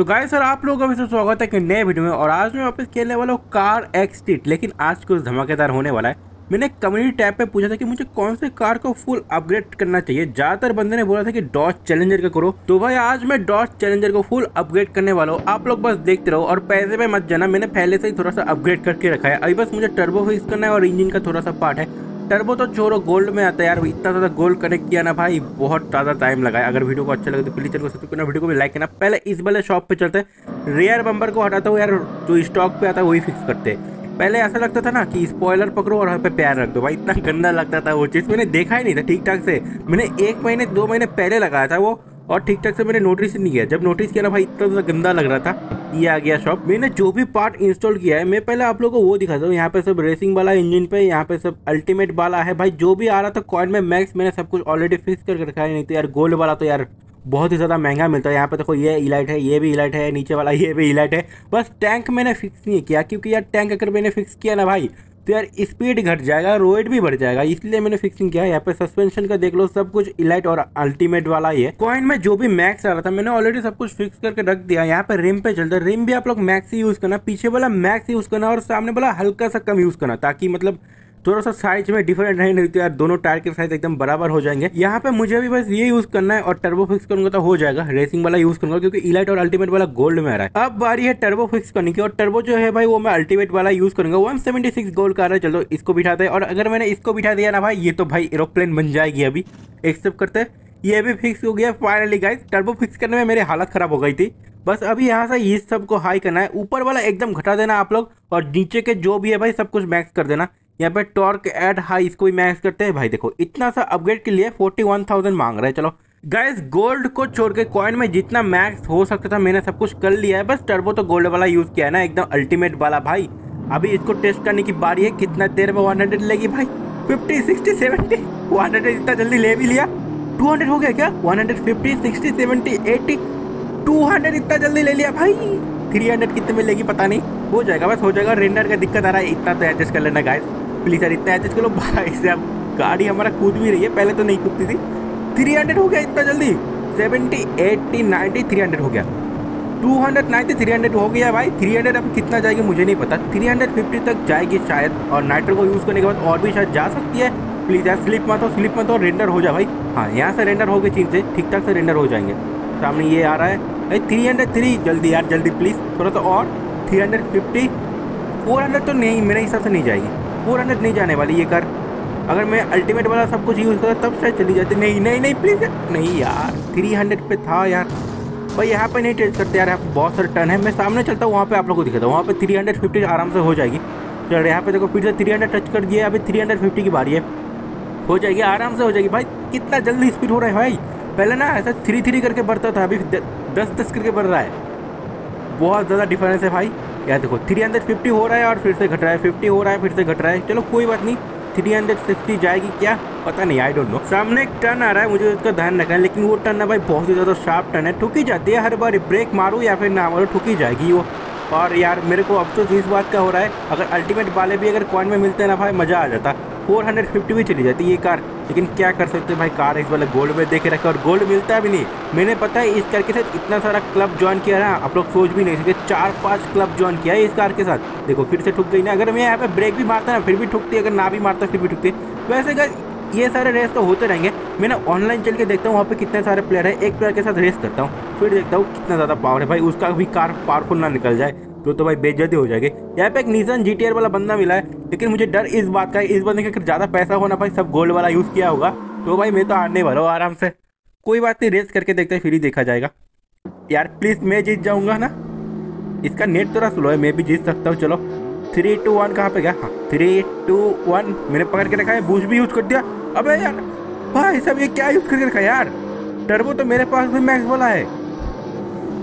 तो गाय सर, आप लोगों का स्वागत है एक नए वीडियो में, और आज मैं वापस खेलने वाला हूँ कार एक्स लेकिन आज कुछ धमाकेदार होने वाला है। मैंने कम्युनिटी टैब पे पूछा था कि मुझे कौन से कार को फुल अपग्रेड करना चाहिए। ज़्यादातर बंदे ने बोला था कि डॉज चैलेंजर का करो। तो भाई, आज मैं डॉज चैलेंजर को फुल अपग्रेड करने वाला हूँ। आप लोग बस देखते रहो, और पैसे में मत जाना। मैंने पहले से ही थोड़ा सा अपग्रेड करके रखा है। अभी बस मुझे टर्बो फिक्स करना है, और इंजन का थोड़ा सा पार्ट है। टर्बो तो छोड़ो गोल्ड में आता है यार। इतना ज़्यादा गोल्ड कनेक्ट किया ना भाई, बहुत ज़्यादा टाइम लगा अगर वीडियो को अच्छा लगे तो प्लीज़ चैनल को सब्सक्राइब वीडियो को भी लाइक करना। पहले इस वाले शॉप पे चलते रेयर बम्बर को हटाता हूँ यार, जो स्टॉक पे आता है, वही फिक्स करते पहले ऐसा लगता था ना कि स्पॉयलर पकड़ो और वहाँ पे प्यार रख दो। भाई इतना गंदा लगता था वो चीज़। मैंने देखा ही नहीं था ठीक ठाक से। मैंने एक महीने, दो महीने पहले लगाया था वो, और ठीक ठाक से मैंने नोटिस नहीं किया। जब नोटिस किया ना भाई, इतना ज़्यादा गंदा लग रहा था। ये आ गया शॉप मैंने जो भी पार्ट इंस्टॉल किया है, मैं पहले आप लोगों को वो दिखाता हूँ यहाँ पे सब रेसिंग वाला इंजन पे, यहाँ पे सब अल्टीमेट वाला है। भाई, जो भी आ रहा था कॉइन में मैक्स मैंने सब कुछ ऑलरेडी फिक्स करके रखा है। नहीं तो यार गोल्ड वाला तो यार बहुत ही ज़्यादा महँगा मिलता है। यहाँ पे देखो, ये इलाइट है, ये भी इलाइट है, नीचे वाला ये भी इलाइट है। बस टैंक मैंने फिक्स नहीं किया, क्योंकि यार टैंक अगर मैंने फिक्स किया ना भाई तो यार स्पीड घट जाएगा रोइड भी बढ़ जाएगा, इसलिए मैंने फिक्सिंग किया यहाँ पे सस्पेंशन का देख लो, सब कुछ इलाइट और अल्टीमेट वाला ही है। कॉइन में जो भी मैक्स आ रहा था, मैंने ऑलरेडी सब कुछ फिक्स करके रख दिया। यहाँ पे रिम पे चलता है। रिम भी आप लोग मैक्स ही यूज़ करना, पीछे वाला मैक्स यूज़ करना और सामने वाला हल्का सा कम यूज़ करना, ताकि मतलब थोड़ा सा साइज़ में डिफरेंट नहीं नहीं तो यार दोनों टायर के साइज़ एकदम बराबर हो जाएँगे। यहाँ पे मुझे भी बस ये यूज़ करना है और टर्बो फिक्स करूँगा तो हो जाएगा रेसिंग वाला यूज़ करूँगा क्योंकि इलाइट और अल्टीमेट वाला गोल्ड में आ रहा है। अब बारी है टर्बो फिक्स करने की और टर्बो जो है भाई वो मैं अल्टीमेट वाला यूज़ करूँगा। वन सेवेंटी सिक्स गोल्ड का रहा है, चलो इसको बिठाते हैं। और अगर मैंने इसको बिठा दिया ना भाई, ये तो भाई एरोप्लेन बन जाएगी अभी। एक्सेप्ट करते ये भी फिक्स हो गया फाइनली गाइस टर्बो फिक्स करने में मेरी हालत खराब हो गई थी। बस अभी यहाँ से इस सबको हाई करना है। ऊपर वाला एकदम घटा देना आप लोग और नीचे के जो भी है भाई सब कुछ मैक्स कर देना। यहाँ पे टॉर्क एड हाई इसको भी मैक्स करते हैं। भाई देखो, इतना सा अपग्रेड के लिए फोर्टी वन थाउज़ेंड मांग रहे हैं। चलो। गैस गोल्ड को छोड़ के कॉइन में जितना मैक्स हो सकता था, मैंने सब कुछ कर लिया है। बस टर्बो तो गोल्ड वाला यूज़ किया है ना, एकदम अल्टीमेट वाला भाई। अभी इसको टेस्ट करने की बारी है। कितना देर में वन हंड्रेड लेगी भाई? Fifty sixty seventy one hundred इतना जल्दी ले भी लिया। टू हंड्रेड हो गया क्या? One hundred fifty sixty seventy two hundred इतना जल्दी ले लिया भाई। थ्री हंड्रेड कितने में लेगी पता नहीं। हो जाएगा, बस हो जाएगा। रेंडर का दिक्कत आ रहा है। इतना तो एडजस्ट कर लेना गाइस प्लीज़ यार इतना एडजस्ट करो भाई से अब गाड़ी हमारा कूद भी रही है, पहले तो नहीं कूदती थी। थ्री हंड्रेड हो गया इतना जल्दी। Seventy eighty ninety three hundred हो गया। Two hundred ninety three hundred हो गया भाई। थ्री हंड्रेड अब कितना जाएगी मुझे नहीं पता। थ्री हंड्रेड फिफ्टी तक जाएगी शायद, और नाइट्रो को यूज़ करने के बाद और भी शायद जा सकती है। प्लीज़ यार स्लिप मत हो स्लिप मत हो रेंडर हो जा भाई। हाँ यहाँ से रेंडर हो गए चीन से ठीक ठाक से रेंडर हो जाएँगे। सामने ये आ रहा है। भाई थ्री हंड्रेड थ्री जल्दी यार, जल्दी प्लीज़ थोड़ा सा और three hundred fifty four hundred तो नहीं, मेरे हिसाब से नहीं जाएगी। फोर हंड्रेड नहीं जाने वाली ये कार अगर मैं अल्टीमेट वाला सब कुछ यूज़ करता तब शायद चली जाती। नहीं नहीं नहीं प्लीज़ नहीं यार थ्री हंड्रेड पे था यार। भाई यहाँ पे नहीं टेस्ट करते यार, यहाँ बहुत सारे टर्न है। मैं सामने चलता हूँ, वहाँ पे आप लोग को दिखाता हूँ। वहाँ पे थ्री हंड्रेड फिफ्टी आराम से हो जाएगी। चल, यहाँ पे देखो, फिर से थ्री हंड्रेड टच कर दिया अभी थ्री हंड्रेड फिफ्टी की बारी है। हो जाएगी, आराम से हो जाएगी। भाई, कितना जल्दी स्पीड हो रहा है भाई। पहले ना ऐसा थ्री थ्री करके बढ़ता था। अभी दस दस करके बढ़ रहा है। बहुत ज़्यादा डिफरेंस है भाई। यार देखो थ्री हंड्रेड फिफ्टी हो रहा है और फिर से घट रहा है। फिफ्टी हो रहा है, फिर से घट रहा है। चलो, कोई बात नहीं। थ्री हंड्रेड सिक्सटी जाएगी क्या? पता नहीं आई डोंट नो सामने एक टर्न आ रहा है, मुझे उसका ध्यान रखना है, लेकिन वो टर्न ना भाई, बहुत ही ज़्यादा शार्प टर्न है। ठुकी जाती है हर बार ब्रेक मारूँ या फिर ना मारूँ ठुकी जाएगी वो। और यार, मेरे को अफसोस इस बात का हो रहा है, अगर अल्टीमेट वाले भी अगर कॉइन में मिलते ना भाई, मज़ा आ जाता। फोर हंड्रेड फिफ्टी भी चली जाती है ये कार। लेकिन क्या कर सकते हैं भाई? कार इस वाले गोल्ड में देखे रखे और गोल्ड मिलता भी नहीं। मैंने पता है इस कार के साथ इतना सारा क्लब ज्वाइन किया ना आप लोग सोच भी नहीं सकते चार पाँच क्लब ज्वाइन किया है इस कार के साथ। देखो, फिर से ठुक गई ना। अगर मैं यहाँ पे ब्रेक भी मारता ना, फिर भी ठुकती, अगर ना भी मारता, फिर भी ठुकती। वैसे अगर ये सारे रेस तो होते रहेंगे मैं ना ऑनलाइन चल के देखता हूँ, वहाँ पे कितने सारे प्लेयर है, एक प्लेयर के साथ रेस करता हूँ। फिर देखता हूँ कितना ज़्यादा पावर है भाई, उसका भी कार पावरफुल ना निकल जाए। तो तो भाई बेजती हो जाएगी। यहाँ पे एक नीसन जी वाला बंदा मिला है, लेकिन मुझे डर इस बात का है। इस बंदे का ज़्यादा पैसा होना भाई, सब गोल्ड वाला यूज़ किया होगा। तो भाई मैं तो आने वाला हूँ आराम से। कोई बात नहीं रेस करके देखते फिर ही देखा जाएगा। यार प्लीज़ मैं जीत जाऊँगा ना? इसका नेट थोड़ा स्लो है, मैं भी जीत सकता हूँ, चलो। थ्री टू वन कहाँ पे गया? हाँ थ्री टू वन मैंने पकड़ के रखा है बूझ भी यूज़ कर दिया। अबे यार भाई सब ये क्या यूज़ करके रखा यार? टर्बो तो मेरे पास भी मैक्स वाला है।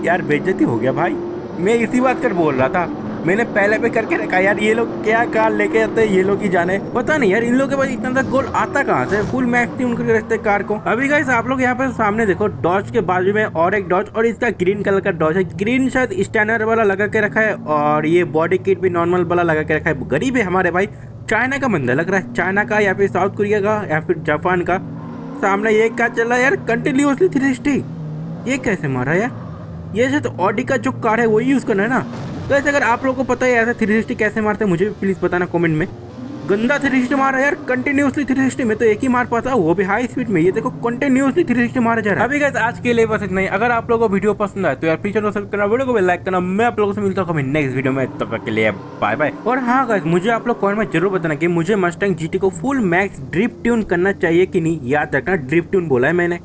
यार, बेइज्जती हो गया भाई। मैं इसी बात कर बोल रहा था। मैंने पहले पे करके रखा, यार ये लोग क्या कार लेके आते हैं, ये लोग ही जाने। पता नहीं यार, इन लोगों के पास इतना गोल आता कहाँ से? फुल मैक्स थी उनके रखते कार को। अभी गाइस आप लोग यहाँ पर सामने देखो डॉज के बाजू में और एक डॉज और इसका ग्रीन कलर का डॉज है। ग्रीन शायद स्टैंडर्ड वाला लगा के रखा है और ये बॉडी किट भी नॉर्मल वाला लगा के रखा है। गरीब है हमारे भाई। चाइना का मंदिर लग रहा है। चाइना का या फिर साउथ कोरिया का या फिर जापान का। सामने ये क्या चल रहा है यार? कंटिन्यूसली थ्री ये कैसे मारा यार? ये शायद ऑडी का जो कार है वही यूज़ करना है ना? तो ऐसे अगर आप लोगों को पता है ऐसा थ्री सिक्सटी कैसे मारते हैं मुझे भी प्लीज़ बताना कमेंट में। गंदा थ्री सिक्सटी मार है यार कंटिन्यूसली थ्री सिक्सटी में तो एक ही मार पाता वो भी हाई स्पीड में। ये देखो कंटिन्यूसली थ्री सिक्सटी मारा जा रहा है। अभी guys, आज के लिए बस इतना ही। अगर आप लोगों को वीडियो पसंद आए तो यार प्लीज़ चैनल सब्सक्राइब करना वीडियो को लाइक करना। मैं आप लोगों से मिलता हूँ नेक्स्ट वीडियो में तब तक के लिए बाय बाय और हाँ गाइस मुझे आप लोग कमेंट में ज़रूर बताना कि मुझे मस्टैंग जीटी को फुल मैक्स ड्रिप ट्यून करना चाहिए कि नहीं? याद रखना ड्रिप ट्यून बोला है मैंने।